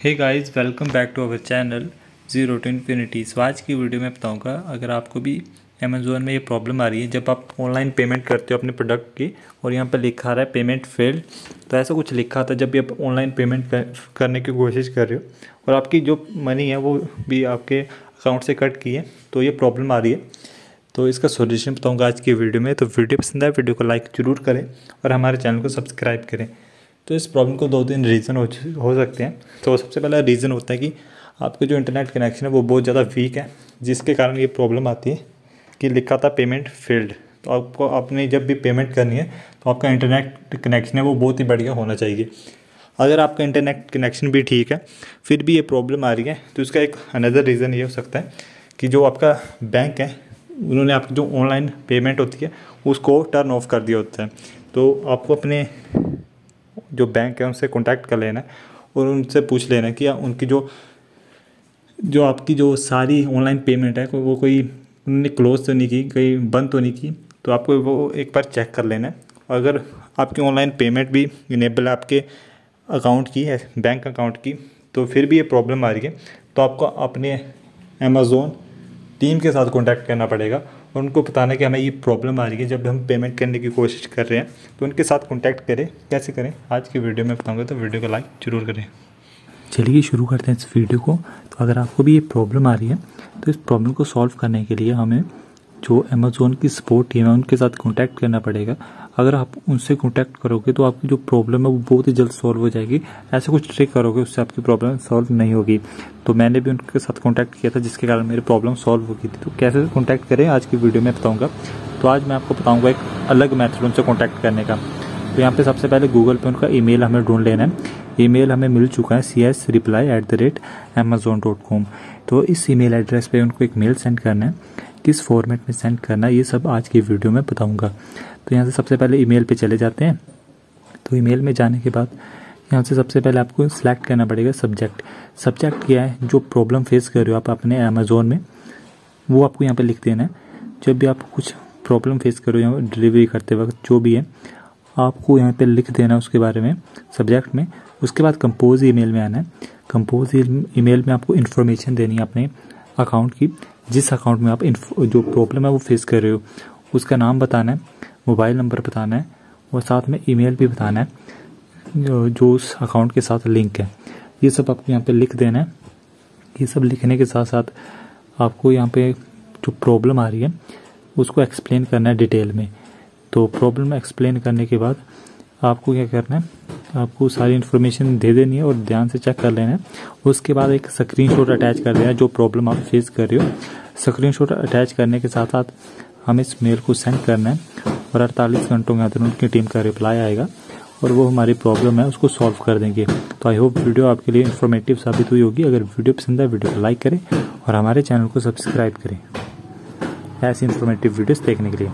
Hey guys welcome back to our channel zero to infinity so आज की video में बताऊँगा अगर आपको भी अमेज़ोन में ये प्रॉब्लम आ रही है जब आप ऑनलाइन पेमेंट करते हो अपने प्रोडक्ट की और यहाँ पर लिखा रहा है पेमेंट फेल्ड तो ऐसा कुछ लिखा था जब भी आप ऑनलाइन पेमेंट कर, करने की कोशिश कर रहे हो और आपकी जो मनी है वो भी आपके अकाउंट से कट की है तो ये प्रॉब्लम आ रही है। तो इसका सोल्यूशन बताऊँगा आज की वीडियो में तो वीडियो पसंद आए वीडियो को लाइक ज़रूर करें और हमारे चैनल को सब्सक्राइब करें। तो इस प्रॉब्लम को दो तीन रीज़न हो सकते हैं। तो सबसे पहला रीज़न होता है कि आपका जो इंटरनेट कनेक्शन है, वो बहुत ज़्यादा वीक है, जिसके कारण ये प्रॉब्लम आती है कि लिखा था पेमेंट फेल्ड तो आपको अपनी जब भी पेमेंट करनी है तो आपका इंटरनेट कनेक्शन है, वो बहुत ही बढ़िया होना चाहिए। अगर आपका इंटरनेट कनेक्शन भी ठीक है, फिर भी ये प्रॉब्लम आ रही है तो इसका एक अनदर रीज़न ये हो सकता है कि जो आपका बैंक है, उन्होंने आपकी जो ऑनलाइन पेमेंट होती है, उसको टर्न ऑफ़ कर दिया होता है। तो आपको अपने जो बैंक है, उनसे कॉन्टैक्ट कर लेना और उनसे पूछ लेना कि उनकी जो जो आपकी जो सारी ऑनलाइन पेमेंट है, वो कोई, उन्होंने क्लोज तो नहीं की कहीं बंद तो नहीं की तो आपको वो एक बार चेक कर लेना है। अगर आपकी ऑनलाइन पेमेंट भी इनेबल है आपके अकाउंट की है बैंक अकाउंट की तो फिर भी ये प्रॉब्लम आ रही है। तो आपको अपने अमेज़ोन टीम के साथ कॉन्टैक्ट करना पड़ेगा और उनको बताना कि हमें ये प्रॉब्लम आ रही है, जब हम पेमेंट करने की कोशिश कर रहे हैं तो उनके साथ कॉन्टैक्ट करें। कैसे करें? आज की वीडियो में बताऊँगा तो वीडियो को लाइक ज़रूर करें। चलिए शुरू करते हैं इस वीडियो को। तो अगर आपको भी ये प्रॉब्लम आ रही है तो इस प्रॉब्लम को सॉल्व करने के लिए हमें जो अमेज़ोन की सपोर्ट टीम है, उनके साथ कॉन्टैक्ट करना पड़ेगा। अगर आप उनसे कॉन्टैक्ट करोगे तो आपकी जो प्रॉब्लम है, वो बहुत ही जल्द सॉल्व हो जाएगी। ऐसे कुछ ट्रिक करोगे, उससे आपकी प्रॉब्लम सॉल्व नहीं होगी। तो मैंने भी उनके साथ कॉन्टैक्ट किया था, जिसके कारण मेरी प्रॉब्लम सॉल्व हो गई थी। तो कैसे कॉन्टैक्ट करें, आज की वीडियो में बताऊँगा। तो आज मैं आपको बताऊँगा एक अलग मैथड उनसे कॉन्टैक्ट करने का। तो यहाँ पे सबसे पहले गूगल पे उनका ईमेल हमें ढूंढ लेना है। ईमेल हमें मिल चुका है C S reply at the rate Amazon dot com तो इस ईमेल एड्रेस पे उनको एक मेल सेंड करना है। किस फॉर्मेट में सेंड करना ये सब आज की वीडियो में बताऊँगा। तो यहाँ से सबसे पहले ईमेल पे चले जाते हैं। तो ईमेल में जाने के बाद यहाँ से सबसे पहले आपको सिलेक्ट करना पड़ेगा सब्जेक्ट सब्जेक्ट क्या है? जो प्रॉब्लम फेस कर रहे हो आप अपने अमेजोन में, वो आपको यहाँ पर लिख देना है। जब भी आप कुछ प्रॉब्लम फेस करो या डिलीवरी करते वक्त जो भी है, आपको यहाँ पे लिख देना उसके बारे में सब्जेक्ट में। उसके बाद कंपोज ईमेल में आना है। कंपोज ईमेल में आपको इन्फॉर्मेशन देनी है अपने अकाउंट की। जिस अकाउंट में आप जो प्रॉब्लम है वो फेस कर रहे हो, उसका नाम बताना है मोबाइल नंबर बताना है, और साथ में ईमेल भी बताना है, जो उस अकाउंट के साथ लिंक है। ये सब आपको यहाँ पे लिख देना है। ये सब लिखने के साथ साथ आपको यहाँ पे जो प्रॉब्लम आ रही है, उसको एक्सप्लेन करना है डिटेल में। तो प्रॉब्लम एक्सप्लेन करने के बाद आपको क्या करना है? आपको सारी इन्फॉर्मेशन दे देनी है और ध्यान से चेक कर लेना है। उसके बाद एक स्क्रीनशॉट अटैच कर देना है, जो प्रॉब्लम आप फेस कर रहे हो। स्क्रीनशॉट अटैच करने के साथ साथ हमें इस मेल को सेंड करना है और अड़तालीस घंटों के अंदर उनकी टीम का रिप्लाई आएगा और वो हमारी प्रॉब्लम है, उसको सॉल्व कर देंगे। तो आई होप वीडियो आपके लिए इन्फॉर्मेटिव साबित हुई होगी। अगर वीडियो पसंद है वीडियो को लाइक करें और हमारे चैनल को सब्सक्राइब करें। ऐसी इन्फॉर्मेटिव वीडियोस देखने के लिए।